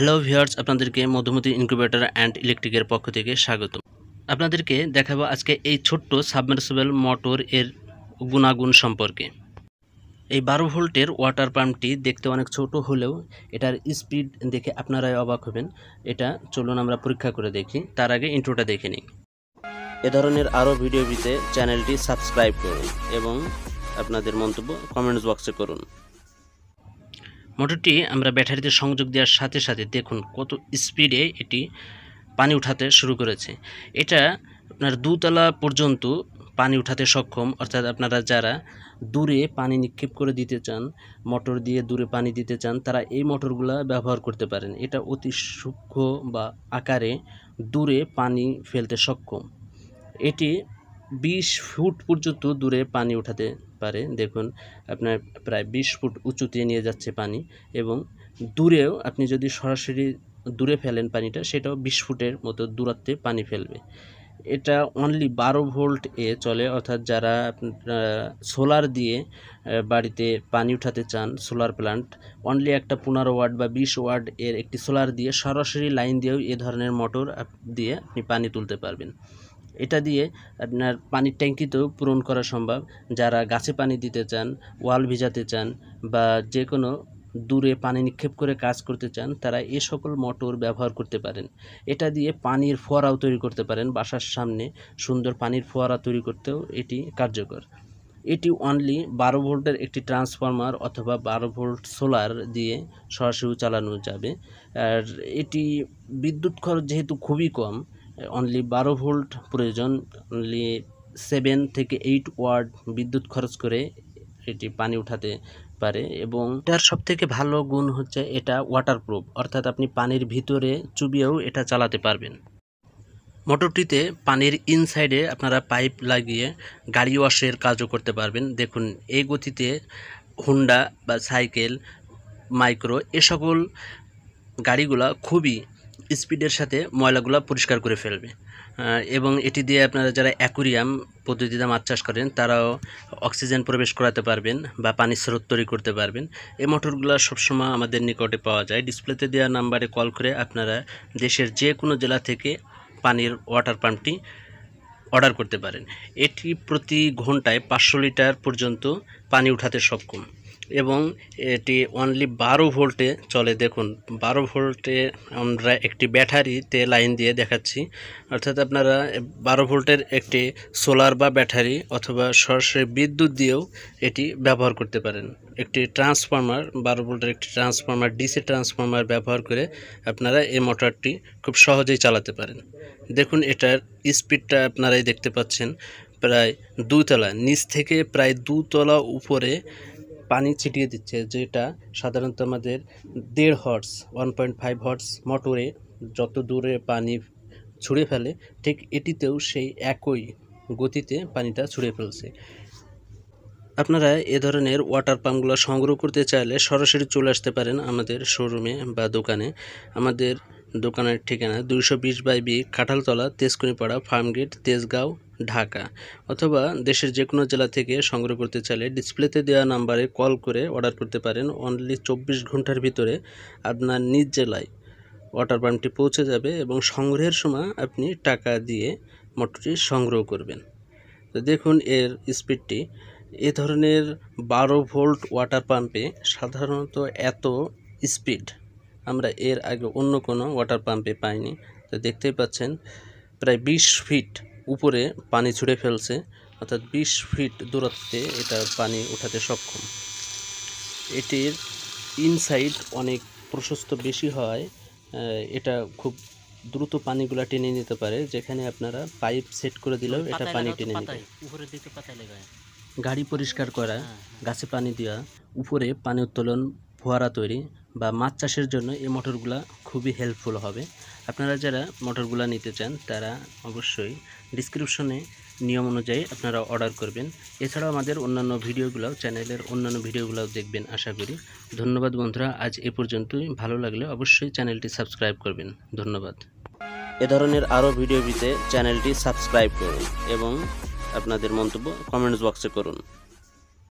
Hello viewers আপনাদেরকে Madhumati incubator and ইলেকট্রিকের পক্ষ থেকে স্বাগত আপনাদেরকে দেখাবো আজকে এই ছোট্ট সাবমার্সিবল মোটর এর গুণাগুণ সম্পর্কে। এই বারো ভোল্টের ওয়াটার পাম্পটি দেখতে অনেক ছোট হলেও এটার স্পিড দেখে আপনারাই অবাক হবেন। এটা চলুন আমরা পরীক্ষা করে দেখি। তার আগে ইন্ট্রোটা দেখে নিই। এ ধরনের আরও ভিডিও পেতে চ্যানেলটি সাবস্ক্রাইব করুন এবং আপনাদের মন্তব্য কমেন্টস বক্সে করুন। মোটরটি আমরা ব্যাটারিতে সংযোগ দেওয়ার সাথে সাথে দেখুন কত স্পিডে এটি পানি উঠাতে শুরু করেছে। এটা আপনার দুতলা পর্যন্ত পানি উঠাতে সক্ষম, অর্থাৎ আপনারা যারা দূরে পানি নিক্ষেপ করে দিতে চান, মোটর দিয়ে দূরে পানি দিতে চান, তারা এই মোটরগুলো ব্যবহার করতে পারেন। এটা অতি সূক্ষ্ম বা আকারে দূরে পানি ফেলতে সক্ষম। এটি বিশ ফুট পর্যন্ত দূরে পানি উঠাতে পারে। দেখুন, আপনার প্রায় বিশ ফুট উঁচুতে নিয়ে যাচ্ছে পানি এবং দূরেও আপনি যদি সরাসরি দূরে ফেলেন পানিটা, সেটাও বিশ ফুটের মতো দূরত্বে পানি ফেলবে। এটা অনলি বারো ভোল্ট এ চলে, অর্থাৎ যারা সোলার দিয়ে বাড়িতে পানি উঠাতে চান সোলার প্ল্যান্ট অনলি একটা পনেরো ওয়াট বা বিশ ওয়াট এর একটি সোলার দিয়ে সরাসরি লাইন দিয়েও এ ধরনের মোটর দিয়ে আপনি পানি তুলতে পারবেন। এটা দিয়ে আপনার পানির ট্যাঙ্কিতেও পূরণ করা সম্ভব। যারা গাছে পানি দিতে চান, ওয়াল ভিজাতে চান বা যে কোনো দূরে পানি নিক্ষেপ করে কাজ করতে চান, তারা এ সকল মোটর ব্যবহার করতে পারেন। এটা দিয়ে পানির ফোয়ারাও তৈরি করতে পারেন বাসার সামনে। সুন্দর পানির ফোয়ারা তৈরি করতেও এটি কার্যকর। এটি অনলি বারো ভোল্টের একটি ট্রান্সফরমার অথবা বারো ভোল্ট সোলার দিয়ে সরাসরি চালানো যাবে। আর এটি বিদ্যুৎ খরচ যেহেতু খুবই কম অনলি বারো ভোল্ট প্রয়োজন অনলি সেভেন থেকে এইট ওয়ার্ড বিদ্যুৎ খরচ করে এটি পানি উঠাতে পারে এবং এটার সব থেকে ভালো গুণ হচ্ছে এটা ওয়াটারপ্রুফ অর্থাৎ আপনি পানির ভিতরে চুবিয়েও এটা চালাতে পারবেন। মোটরটিতে পানির ইনসাইডে আপনারা পাইপ লাগিয়ে গাড়ি ওয়াশের কাজও করতে পারবেন। দেখুন, এই গতিতে হুন্ডা বা সাইকেল মাইক্রো এ সকল গাড়িগুলা খুবই স্পিডের সাথে ময়লাগুলো পরিষ্কার করে ফেলবে। এবং এটি দিয়ে আপনারা যারা অ্যাকুরিয়াম পদ্ধতিতে মাছ চাষ করেন, তারাও অক্সিজেন প্রবেশ করাতে পারবেন বা পানির স্রোত তৈরি করতে পারবেন। এই মোটরগুলো সবসময় আমাদের নিকটে পাওয়া যায়। ডিসপ্লেতে দেওয়া নাম্বারে কল করে আপনারা দেশের যে কোনো জেলা থেকে পানির ওয়াটার পাম্পটি অর্ডার করতে পারেন। এটি প্রতি ঘন্টায় পাঁচশো লিটার পর্যন্ত পানি উঠাতে সক্ষম। এবং এটি অনলি বারো ভোল্টে চলে। দেখুন, বারো ভোল্টে আমরা একটি ব্যাটারিতে লাইন দিয়ে দেখাচ্ছি। অর্থাৎ আপনারা বারো ভোল্টের একটি সোলার বা ব্যাটারি অথবা সরাসরি বিদ্যুৎ দিয়েও এটি ব্যবহার করতে পারেন। একটি ট্রান্সফর্মার, বারো ভোল্টের একটি ট্রান্সফর্মার, ডিসি ট্রান্সফর্মার ব্যবহার করে আপনারা এই মোটরটি খুব সহজেই চালাতে পারেন। দেখুন, এটার স্পিডটা আপনারাই দেখতে পাচ্ছেন। প্রায় দুতলা নিচ থেকে প্রায় দুতলা উপরে পানি ছিটিয়ে দিচ্ছে, যেটা সাধারণত আমাদের দেড় horse one point five horse মোটরে যত দূরে পানি ছুঁড়ে ফেলে, ঠিক এটিতেও সেই একই গতিতে পানিটা ছুঁড়ে ফেলছে। আপনারা এ ধরনের ওয়াটার পাম্পগুলো সংগ্রহ করতে চাইলে সরাসরি চলে আসতে পারেন আমাদের শোরুমে বা দোকানে। আমাদের দোকানের ঠিকানা দুইশো বিশ বাই বি কাঁঠালতলা তেজকুনিপাড়া ফার্মগেট তেজগাঁও ঢাকা অথবা দেশের যে কোনো জেলা থেকে সংগ্রহ করতে চাইলে ডিসপ্লেতে দেওয়া নাম্বারে কল করে অর্ডার করতে পারেন। অনলি চব্বিশ ঘণ্টার ভিতরে আপনার নিজ জেলায় ওয়াটার পাম্পটি পৌঁছে যাবে এবং সংগ্রহের সময় আপনি টাকা দিয়ে মোটরটি সংগ্রহ করবেন। তো দেখুন এর স্পিডটি। এ ধরনের বারো ভোল্ট ওয়াটার পাম্পে সাধারণত এত স্পিড আমরা এর আগে অন্য কোনো ওয়াটার পাম্পে পাইনি। তো দেখতেই পাচ্ছেন, প্রায় বিশ ফিট উপরে পানি ছুঁড়ে ফেলছে অর্থাৎ বিশ ফিট দূরত্বে এটা পানি উঠাতে সক্ষম। এটির ইনসাইড অনেক প্রশস্ত বেশি হয় এটা খুব দ্রুত পানিগুলো টেনে নিতে পারে যেখানে আপনারা পাইপ সেট করে দিলেও এটা পানি টেনে নিতে। গাড়ি পরিষ্কার করা গাছে পানি দেওয়া উপরে পানি উত্তোলন ফোয়ারা তৈরি বা মাছ চাষের জন্য এই মোটরগুলা খুবই হেল্পফুল হবে। আপনারা যারা মোটরগুলা নিতে চান, তারা অবশ্যই ডিসক্রিপশনে নিয়ম অনুযায়ী আপনারা অর্ডার করবেন। এছাড়াও আমাদের অন্যান্য ভিডিওগুলোও চ্যানেলের অন্যান্য ভিডিওগুলোও দেখবেন, আশা করি। ধন্যবাদ বন্ধুরা, আজ এ পর্যন্তই। ভালো লাগলে অবশ্যই চ্যানেলটি সাবস্ক্রাইব করবেন। ধন্যবাদ। এ ধরনের আরও ভিডিও পেতে চ্যানেলটি সাবস্ক্রাইব করুন এবং আপনাদের মন্তব্য কমেন্টস বক্সে করুন।